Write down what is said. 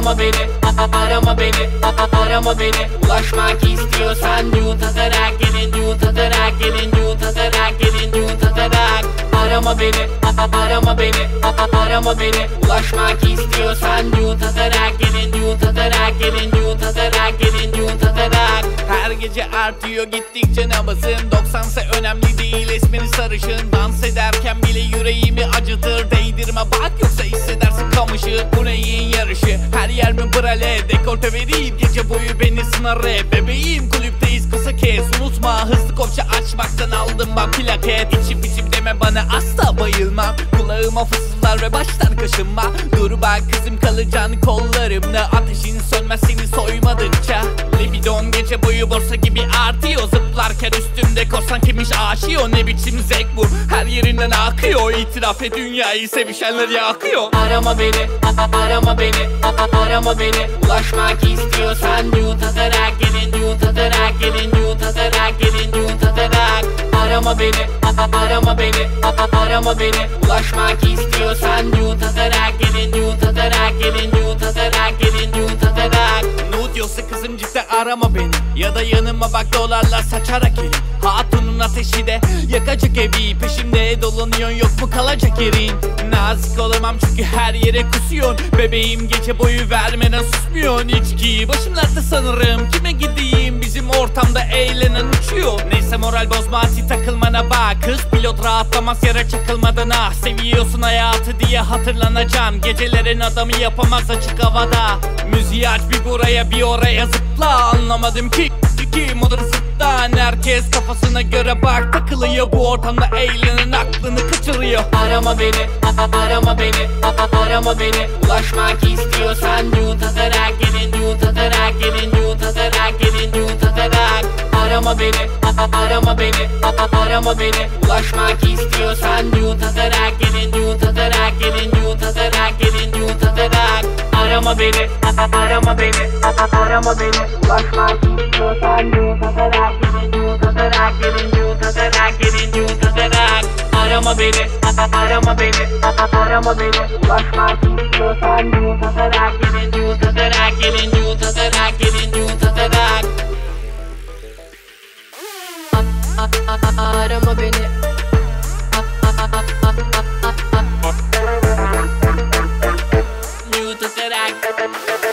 Arama beni, arama beni, arama beni. Ulaşmak istiyorsan yut atarak gelin Yut atarak gelin, yut atarak gelin, yut atarak. Arama beni, arama beni, arama beni. Ulaşmak istiyorsan yut atarak gelin Yut atarak gelin, yut atarak gelin, yut atarak. Her gece artıyor gittikçe nabızım 90'sa önemli değil ismini sarışın brale Dekolte vereyim gece boyu beni sınar rap. Bebeğim kulüpteyiz kısa kez Unutma hızlı kopça açmaktan aldım ben plaket içim deme bana asla bayılmam Kulağıma fısıldar ve başlar kaşınma. Dur bak kızım kalacaksın kollarımda. Ateşin sönmez seni soymadıkça. Libidon gece boyu borsa gibi artıyor. Zıplarken üstümde korsan kimmiş aşıyor. Ne biçim zevk bu? Her yerinden akıyor. İtiraf et dünyayı sevişenler yakıyor. Arama beni, arama beni, arama beni. Ulaşmak istiyorsan yut atarak gelin Yut atarak gelin, yut atarak gelin, yut atarak. Arama beni, arama beni, arama beni. Ulaşmak istiyorsan yut atarak gelin Yut atarak gelin, yut atarak gelin, yut atarak. Nude diyorsa kızım cidden arama beni. Ya da yanıma bak dolarlar saçarak elin Hatunun ateşi de yakacak evi Peşimde dolanıyorsun yok mu kalacak yerin? Nazik olamam çünkü her yere kusuyorsun. Bebeğim gece boyu vermeden susmuyorsun. İçki Başımlarda sanırım. Kime gideyim? Bizim ortamda eğlenen uçuyor. Neyse moral bozma ati takılmana bak. Kız pilot rahatlamaz yere çakılmadan ah. Seviyorsun hayatı diye hatırlanacaksın Gecelerin adamı yapamaz açık havada. Müziği aç bir buraya bir oraya zıpla. Anlamadım ki ki modur zıttan Herkes kafasına göre bak. Takılıyor Bu ortamda eğlenen aklını kaçırıyor. Arama beni, arama beni, arama beni. Ulaşmak istiyorsan yut atarak gelin Yut atarak gelin, yut atarak gelin, yut atarak. Arama beni, arama beni, arama beni. Ulaşmak istiyorsan yut atarak gelin Yut atarak gelin, yut atarak gelin, yut atarak. Arama beni, arama beni, arama beni. Ulaşmak istiyorsan Arama beni, arama beni, arama beni Ulaşmak istiyorsan yut atarak gelin Yut atarak gelin, yut atarak gelin, yut atarak Arama beni Yut atarak Yut